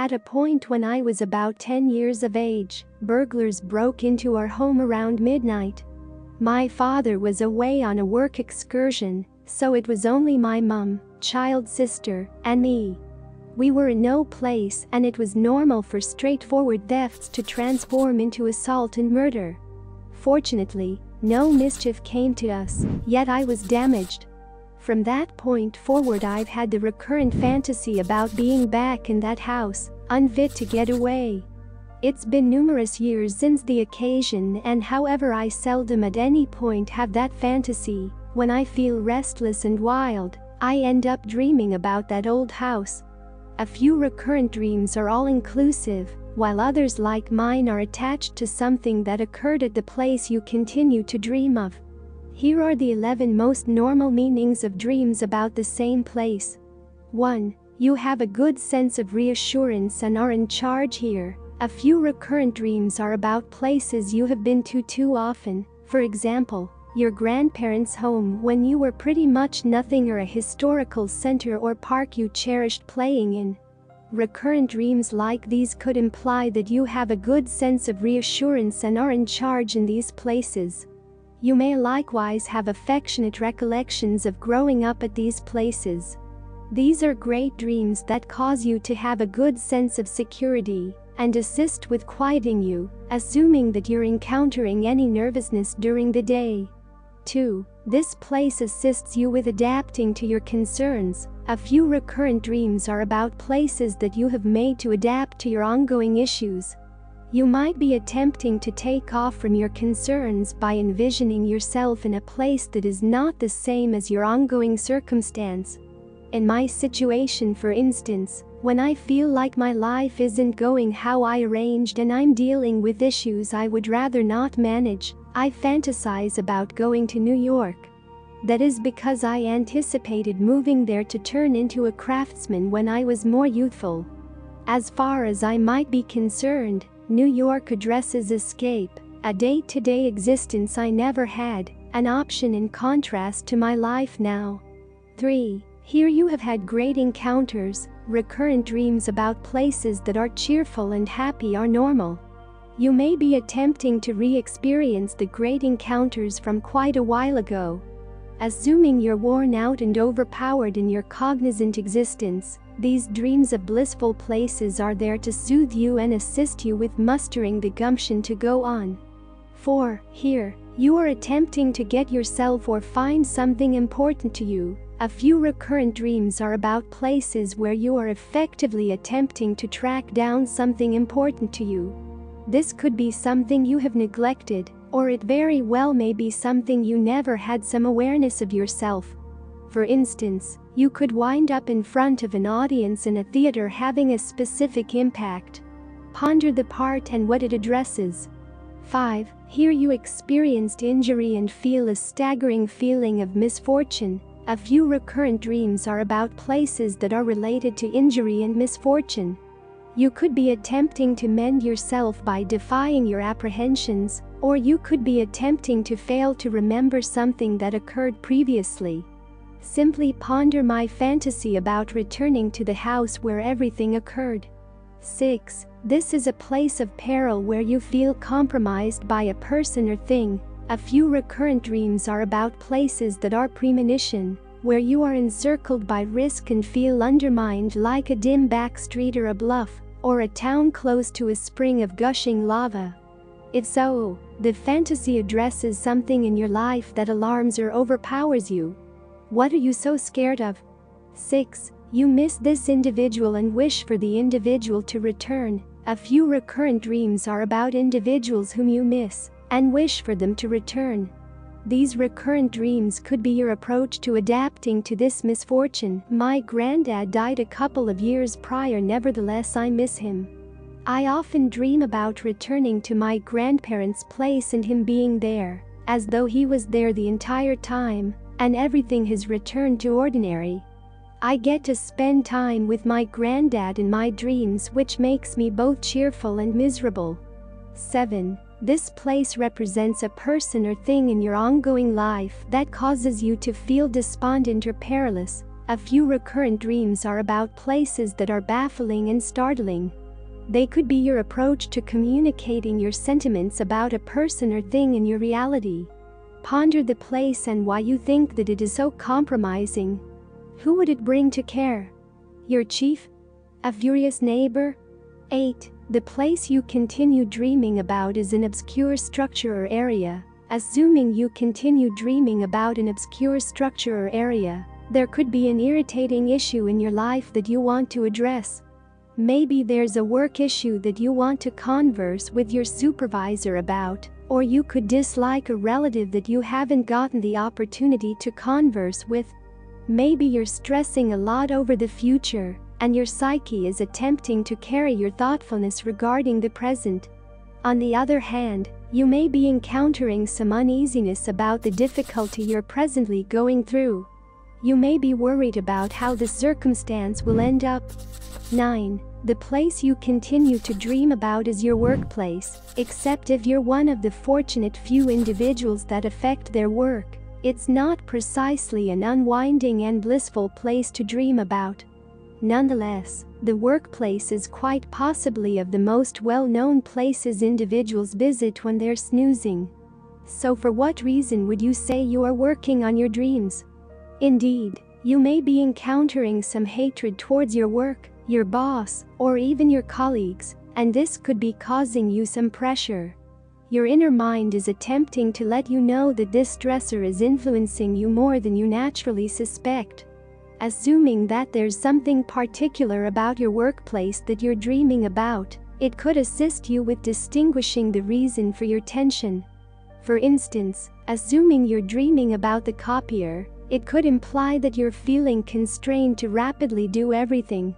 At a point when I was about 10 years of age, burglars broke into our home around midnight. My father was away on a work excursion, so it was only my mum, child sister, and me. We were in no place and it was normal for straightforward thefts to transform into assault and murder. Fortunately, no mischief came to us, yet I was damaged. From that point forward I've had the recurrent fantasy about being back in that house, unfit to get away. It's been numerous years since the occasion and however I seldom at any point have that fantasy, when I feel restless and wild, I end up dreaming about that old house. A few recurrent dreams are all-inclusive, while others like mine are attached to something that occurred at the place you continue to dream of. Here are the 11 most normal meanings of dreams about the same place. 1. You have a good sense of reassurance and are in charge here. A few recurrent dreams are about places you have been to too often, for example, your grandparents' home when you were pretty much nothing or a historical center or park you cherished playing in. Recurrent dreams like these could imply that you have a good sense of reassurance and are in charge in these places. You may likewise have affectionate recollections of growing up at these places. These are great dreams that cause you to have a good sense of security and assist with quieting you, assuming that you're encountering any nervousness during the day. 2. This place assists you with adapting to your concerns. A few recurrent dreams are about places that you have made to adapt to your ongoing issues. You might be attempting to take off from your concerns by envisioning yourself in a place that is not the same as your ongoing circumstance. In my situation, for instance, when I feel like my life isn't going how I arranged and I'm dealing with issues I would rather not manage, I fantasize about going to New York. That is because I anticipated moving there to turn into a craftsman when I was more youthful. As far as I might be concerned, New York addresses escape, a day-to-day existence I never had, an option in contrast to my life now. 3. Here you have had great encounters, recurrent dreams about places that are cheerful and happy are normal. You may be attempting to re-experience the great encounters from quite a while ago. Assuming you're worn out and overpowered in your cognizant existence, these dreams of blissful places are there to soothe you and assist you with mustering the gumption to go on. 4. Here, you are attempting to get yourself or find something important to you. A few recurrent dreams are about places where you are effectively attempting to track down something important to you. This could be something you have neglected, or it very well may be something you never had some awareness of yourself. For instance, you could wind up in front of an audience in a theater having a specific impact. Ponder the part and what it addresses. 5. Here you experienced injury and feel a staggering feeling of misfortune. A few recurrent dreams are about places that are related to injury and misfortune. You could be attempting to mend yourself by defying your apprehensions, or you could be attempting to fail to remember something that occurred previously. Simply ponder my fantasy about returning to the house where everything occurred. 6. This is a place of peril where you feel compromised by a person or thing. A few recurrent dreams are about places that are premonition, where you are encircled by risk and feel undermined like a dim back street or a bluff, or a town close to a spring of gushing lava. If so, the fantasy addresses something in your life that alarms or overpowers you. What are you so scared of? 6. You miss this individual and wish for the individual to return. A few recurrent dreams are about individuals whom you miss and wish for them to return. These recurrent dreams could be your approach to adapting to this misfortune. My granddad died a couple of years prior, nevertheless, I miss him. I often dream about returning to my grandparents' place and him being there, as though he was there the entire time, and everything has returned to ordinary. I get to spend time with my granddad in my dreams, which makes me both cheerful and miserable. 7. This place represents a person or thing in your ongoing life that causes you to feel despondent or perilous. A few recurrent dreams are about places that are baffling and startling. They could be your approach to communicating your sentiments about a person or thing in your reality. Ponder the place and why you think that it is so compromising. Who would it bring to care? Your chief? A furious neighbor? 8. The place you continue dreaming about is an obscure structure or area. Assuming you continue dreaming about an obscure structure or area, there could be an irritating issue in your life that you want to address. Maybe there's a work issue that you want to converse with your supervisor about, or you could dislike a relative that you haven't gotten the opportunity to converse with. Maybe you're stressing a lot over the future, and your psyche is attempting to carry your thoughtfulness regarding the present. On the other hand, you may be encountering some uneasiness about the difficulty you're presently going through. You may be worried about how the circumstance will end up. 9. The place you continue to dream about is your workplace, except if you're one of the fortunate few individuals that affect their work. It's not precisely an unwinding and blissful place to dream about. Nonetheless, the workplace is quite possibly of the most well-known places individuals visit when they're snoozing. So for what reason would you say you are working on your dreams? Indeed, you may be encountering some hatred towards your work, your boss, or even your colleagues, and this could be causing you some pressure. Your inner mind is attempting to let you know that this stressor is influencing you more than you naturally suspect. Assuming that there's something particular about your workplace that you're dreaming about, it could assist you with distinguishing the reason for your tension. For instance, assuming you're dreaming about the copier, it could imply that you're feeling constrained to rapidly do everything.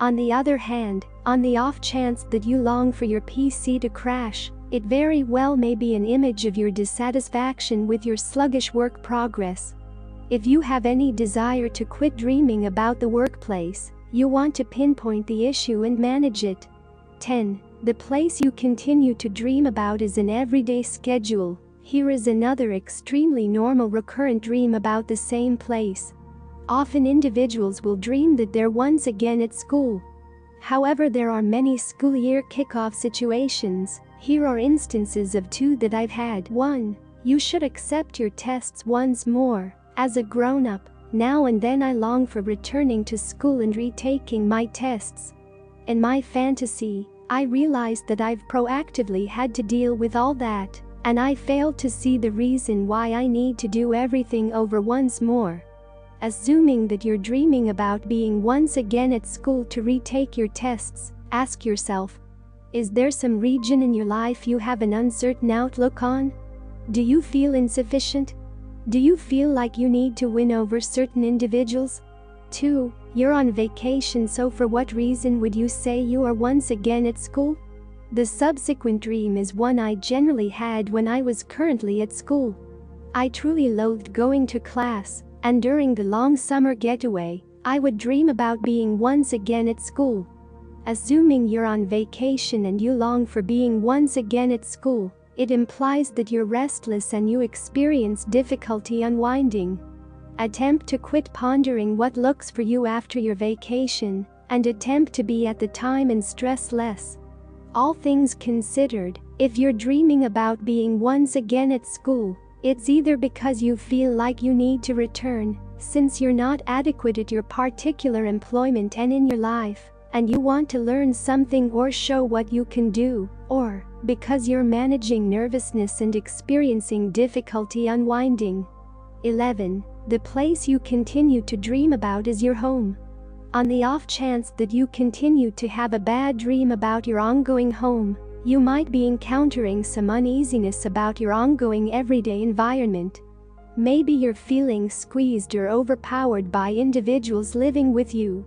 On the other hand, on the off chance that you long for your PC to crash, it very well may be an image of your dissatisfaction with your sluggish work progress. If you have any desire to quit dreaming about the workplace, you want to pinpoint the issue and manage it. 10. The place you continue to dream about is an everyday schedule. Here is another extremely normal recurrent dream about the same place. Often individuals will dream that they're once again at school. However, there are many school year kickoff situations. Here are instances of two that I've had. 1. You should accept your tests once more. As a grown-up, now and then I long for returning to school and retaking my tests. In my fantasy, I realized that I've proactively had to deal with all that, and I failed to see the reason why I need to do everything over once more. Assuming that you're dreaming about being once again at school to retake your tests, ask yourself, is there some region in your life you have an uncertain outlook on? Do you feel insufficient? Do you feel like you need to win over certain individuals? 2. You're on vacation so for what reason would you say you are once again at school? The subsequent dream is one I generally had when I was currently at school. I truly loathed going to class, and during the long summer getaway, I would dream about being once again at school. Assuming you're on vacation and you long for being once again at school, it implies that you're restless and you experience difficulty unwinding. Attempt to quit pondering what looks for you after your vacation, and attempt to be at the time and stress less. All things considered, if you're dreaming about being once again at school, it's either because you feel like you need to return, since you're not adequate at your particular employment and in your life, and you want to learn something or show what you can do, or because you're managing nervousness and experiencing difficulty unwinding. 11. The place you continue to dream about is your home. On the off chance that you continue to have a bad dream about your ongoing home, you might be encountering some uneasiness about your ongoing everyday environment. Maybe you're feeling squeezed or overpowered by individuals living with you.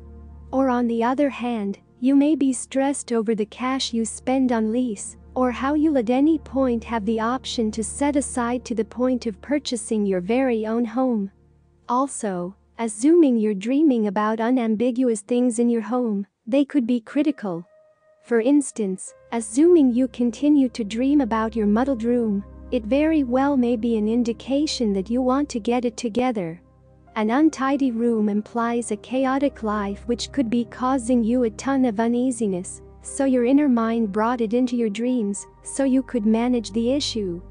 Or on the other hand, you may be stressed over the cash you spend on lease, or how you'll at any point have the option to set aside to the point of purchasing your very own home. Also, assuming you're dreaming about unambiguous things in your home, they could be critical. For instance, assuming you continue to dream about your muddled room, it very well may be an indication that you want to get it together. An untidy room implies a chaotic life which could be causing you a ton of uneasiness, so your inner mind brought it into your dreams so you could manage the issue.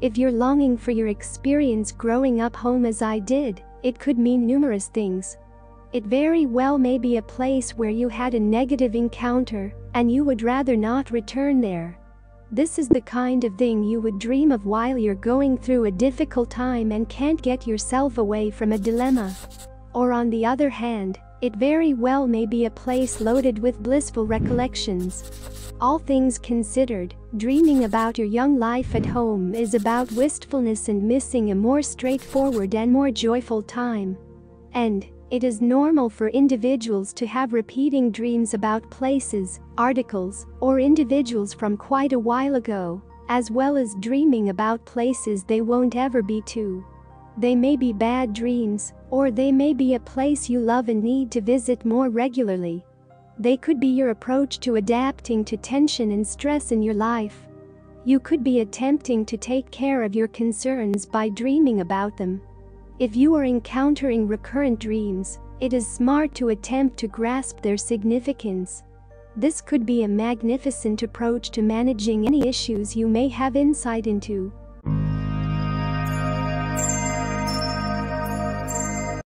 If you're longing for your experience growing up home as I did, it could mean numerous things. It very well may be a place where you had a negative encounter and you would rather not return there. This is the kind of thing you would dream of while you're going through a difficult time and can't get yourself away from a dilemma. Or on the other hand, it very well may be a place loaded with blissful recollections. All things considered, dreaming about your young life at home is about wistfulness and missing a more straightforward and more joyful time. And, it is normal for individuals to have repeating dreams about places, articles, or individuals from quite a while ago, as well as dreaming about places they won't ever be to. They may be bad dreams, or they may be a place you love and need to visit more regularly. They could be your approach to adapting to tension and stress in your life. You could be attempting to take care of your concerns by dreaming about them. If you are encountering recurrent dreams, it is smart to attempt to grasp their significance. This could be a magnificent approach to managing any issues you may have insight into.